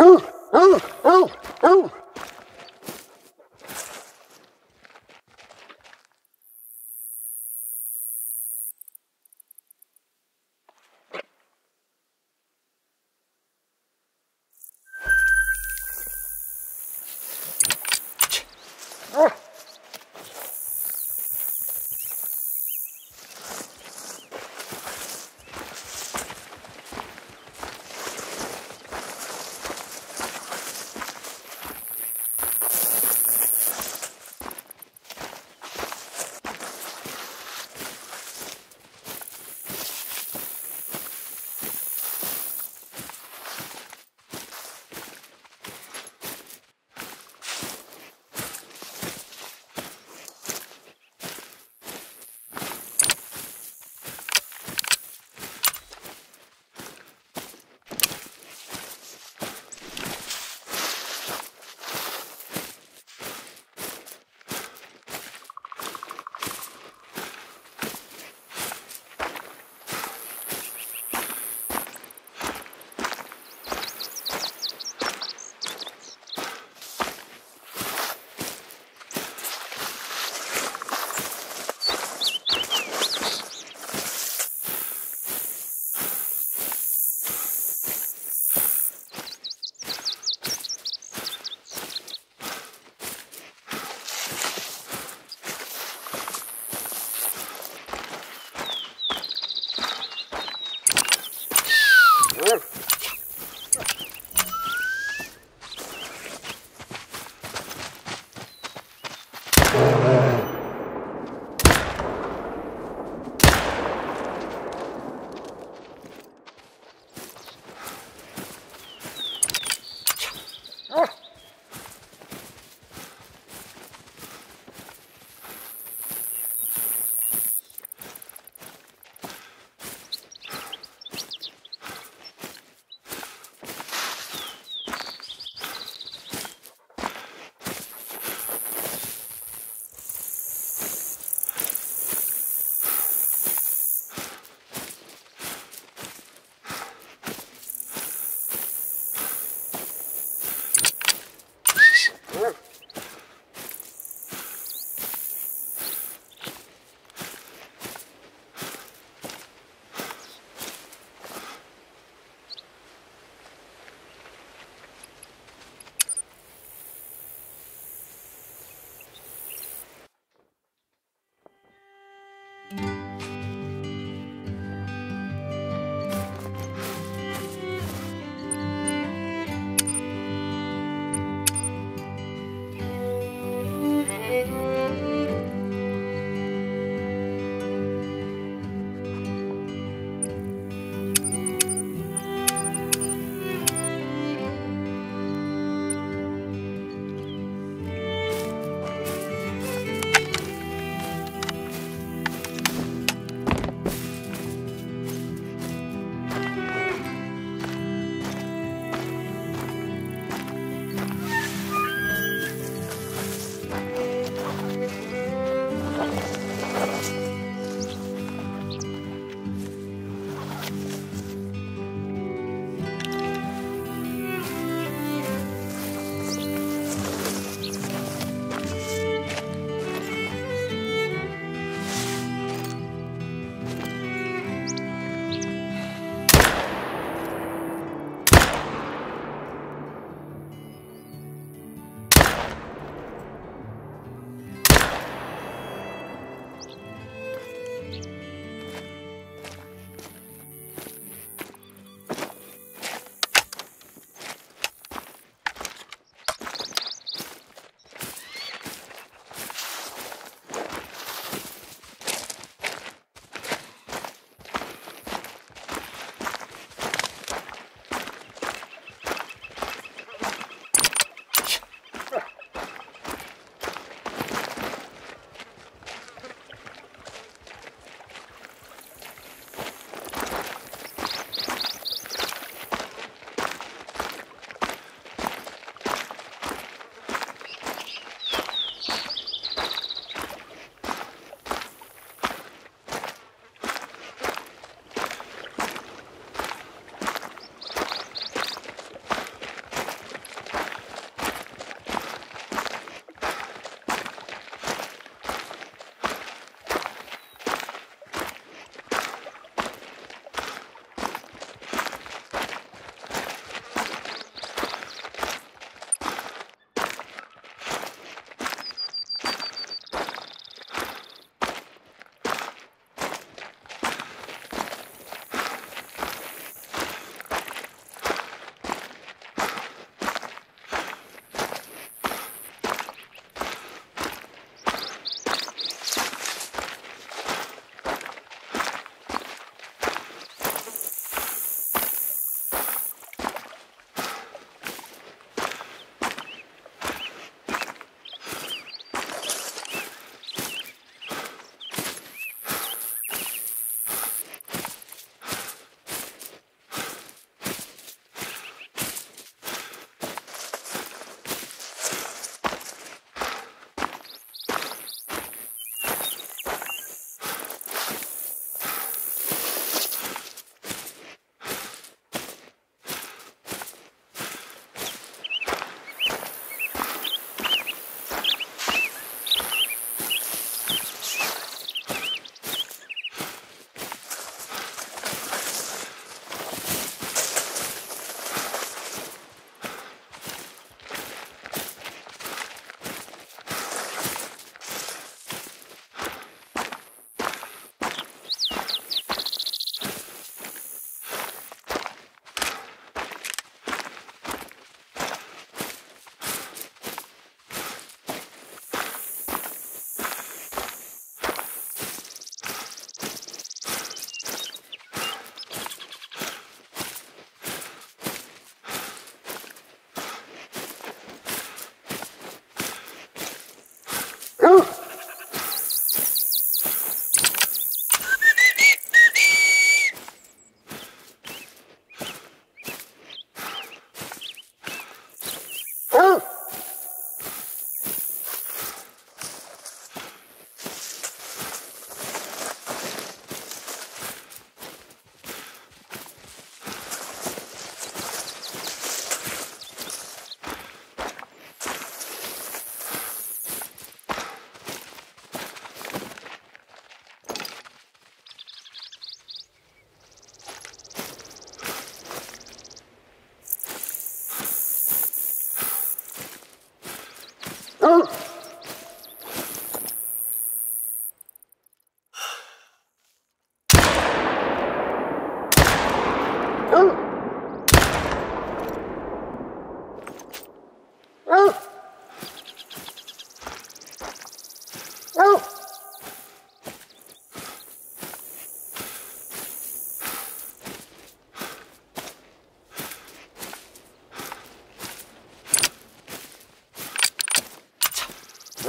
oh, oh, oh, oh. Oh.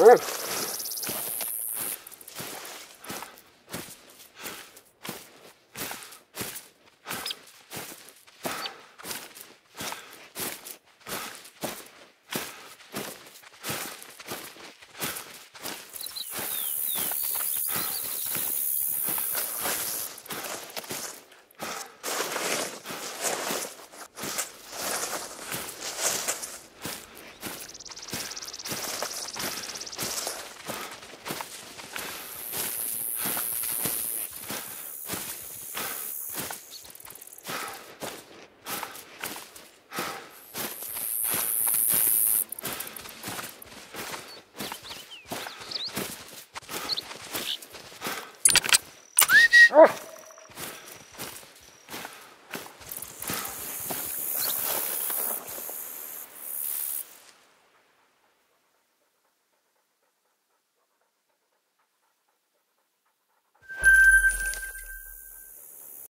Uf.